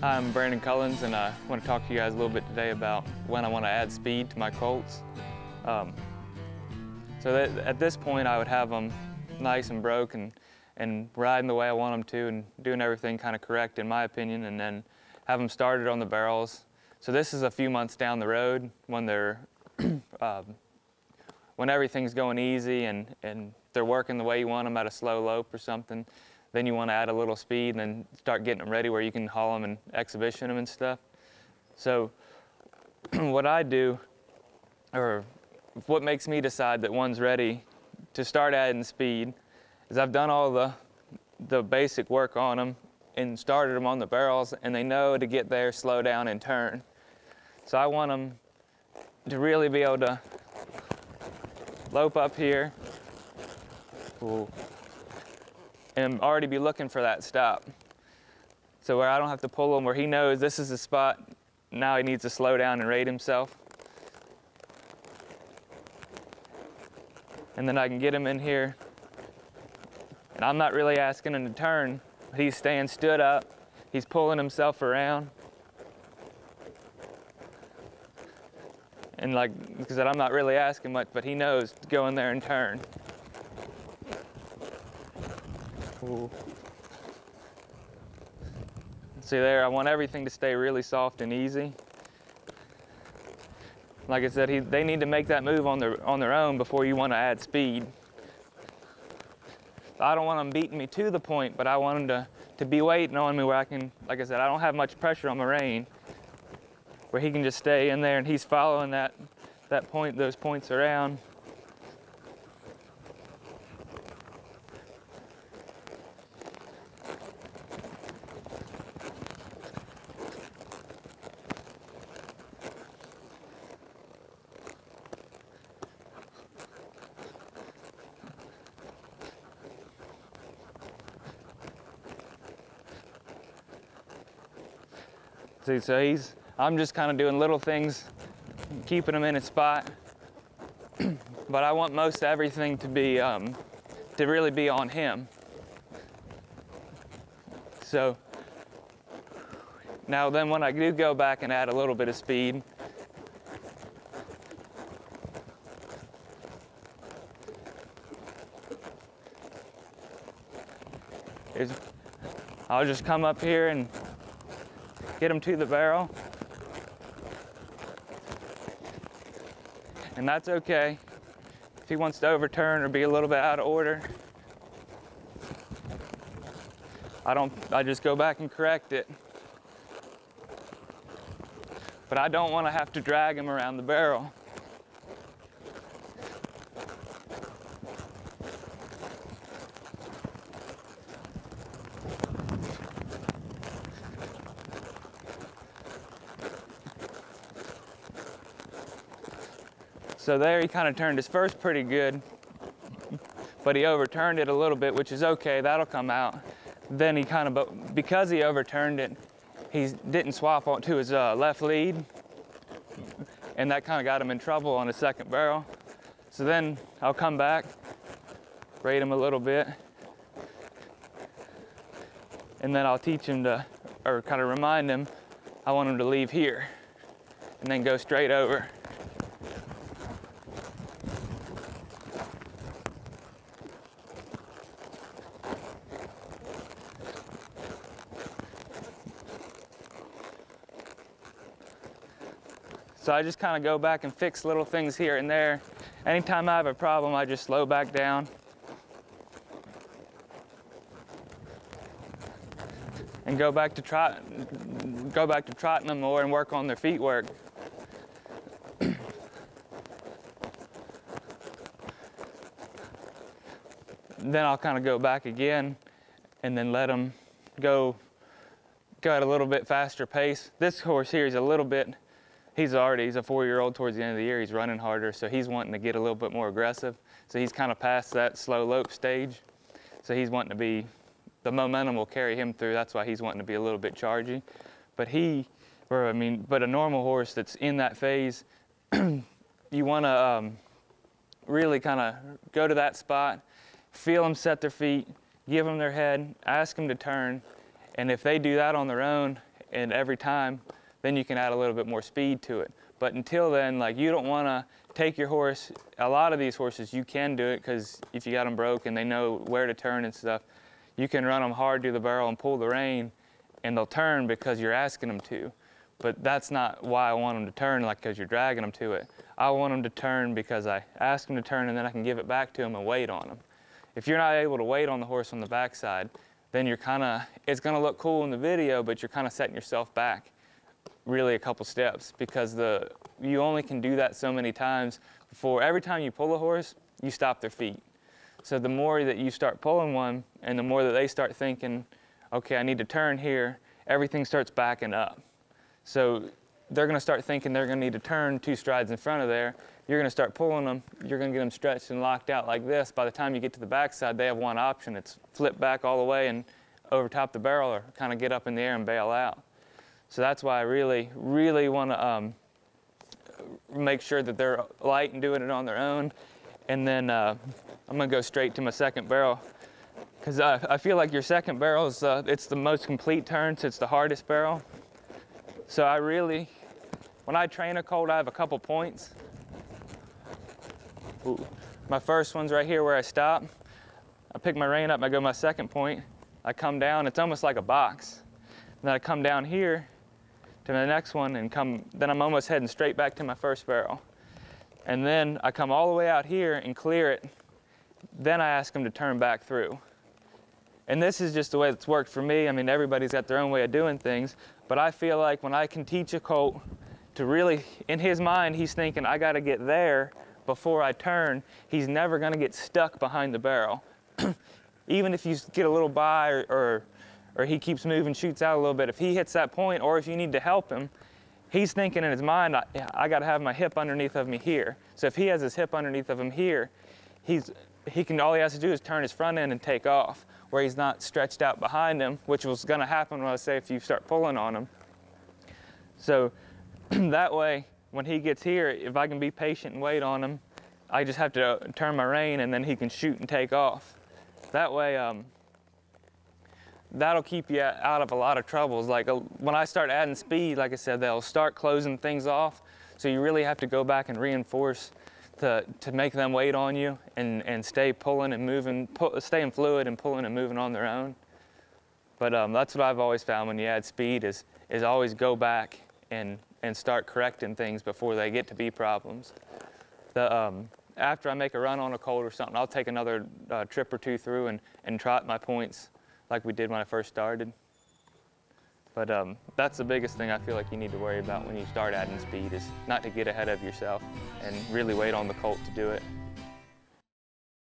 Hi, I'm Brandon Cullins, and I want to talk to you guys a little bit today about when I want to add speed to my colts. Um, so at this point, I would have them nice and broke and, and riding the way I want them to and doing everything kind of correct in my opinion, and then have them started on the barrels. So this is a few months down the road when they're um, when everything's going easy and, and they're working the way you want them at a slow lope or something then you want to add a little speed and then start getting them ready where you can haul them and exhibition them and stuff. So what I do, or what makes me decide that one's ready to start adding speed, is I've done all the, the basic work on them and started them on the barrels and they know to get there, slow down and turn. So I want them to really be able to lope up here. And already be looking for that stop. So where I don't have to pull him, where he knows this is the spot, now he needs to slow down and rate himself. And then I can get him in here. And I'm not really asking him to turn. He's staying stood up. He's pulling himself around. And like, because I'm not really asking much, but he knows to go in there and turn. Ooh. See there, I want everything to stay really soft and easy. Like I said, he, they need to make that move on their, on their own before you want to add speed. I don't want them beating me to the point, but I want them to, to be waiting on me where I can, like I said, I don't have much pressure on the rein, where he can just stay in there and he's following that, that point, those points around. So he's, I'm just kind of doing little things, keeping him in his spot. but I want most everything to be, um, to really be on him. So now then when I do go back and add a little bit of speed, is I'll just come up here and get him to the barrel. And that's okay. If he wants to overturn or be a little bit out of order, I don't, I just go back and correct it. But I don't want to have to drag him around the barrel. So there he kind of turned his first pretty good, but he overturned it a little bit, which is okay, that'll come out. Then he kind of, but because he overturned it, he didn't swap onto his uh, left lead, and that kind of got him in trouble on the second barrel. So then I'll come back, rate him a little bit, and then I'll teach him to, or kind of remind him, I want him to leave here, and then go straight over. So I just kind of go back and fix little things here and there. Anytime I have a problem, I just slow back down. And go back to trot, go back to trotting them more and work on their feet work. then I'll kind of go back again and then let them go, go at a little bit faster pace. This horse here is a little bit he's already, he's a four-year-old towards the end of the year. He's running harder, so he's wanting to get a little bit more aggressive. So he's kind of past that slow lope stage. So he's wanting to be, the momentum will carry him through. That's why he's wanting to be a little bit chargy. But he, or I mean, but a normal horse that's in that phase, you want to um, really kind of go to that spot, feel them set their feet, give them their head, ask them to turn. And if they do that on their own, and every time, then you can add a little bit more speed to it. But until then, like you don't want to take your horse. A lot of these horses, you can do it because if you got them broke and they know where to turn and stuff, you can run them hard through the barrel and pull the rein, and they'll turn because you're asking them to. But that's not why I want them to turn, like because you're dragging them to it. I want them to turn because I ask them to turn and then I can give it back to them and wait on them. If you're not able to wait on the horse on the backside, then you're kind of, it's going to look cool in the video, but you're kind of setting yourself back really a couple steps because the you only can do that so many times before every time you pull a horse, you stop their feet. So the more that you start pulling one and the more that they start thinking, okay, I need to turn here, everything starts backing up. So they're going to start thinking they're going to need to turn two strides in front of there. You're going to start pulling them. You're going to get them stretched and locked out like this. By the time you get to the backside, they have one option. It's flip back all the way and over top the barrel or kind of get up in the air and bail out. So that's why I really, really want to um, make sure that they're light and doing it on their own. And then uh, I'm going to go straight to my second barrel because I, I, feel like your second barrel is uh, it's the most complete turn, so it's the hardest barrel. So I really, when I train a colt, I have a couple points. Ooh. My first one's right here where I stop. I pick my rein up, I go my second point. I come down, it's almost like a box. And then I come down here to the next one and come, then I'm almost heading straight back to my first barrel. And then I come all the way out here and clear it. Then I ask them to turn back through. And this is just the way it's worked for me. I mean, everybody's got their own way of doing things. But I feel like when I can teach a colt to really, in his mind, he's thinking, I got to get there before I turn. He's never going to get stuck behind the barrel. Even if you get a little by or, or, or he keeps moving, shoots out a little bit, if he hits that point or if you need to help him, he's thinking in his mind, I, I got to have my hip underneath of me here. So if he has his hip underneath of him here, he's, he can, all he has to do is turn his front end and take off where he's not stretched out behind him, which was going to happen when I say if you start pulling on him. So that way, when he gets here, if I can be patient and wait on him, I just have to turn my rein and then he can shoot and take off. That way, um, that'll keep you out of a lot of troubles. Like uh, when I start adding speed, like I said, they'll start closing things off. So you really have to go back and reinforce to, to make them wait on you and, and stay pulling and moving, pull, staying fluid and pulling and moving on their own. But um, that's what I've always found when you add speed is, is always go back and, and start correcting things before they get to be problems. The, um, after I make a run on a colt or something, I'll take another uh, trip or two through and, and trot my points like we did when I first started. But um, that's the biggest thing I feel like you need to worry about when you start adding speed is not to get ahead of yourself and really wait on the colt to do it.